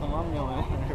Tamam ya.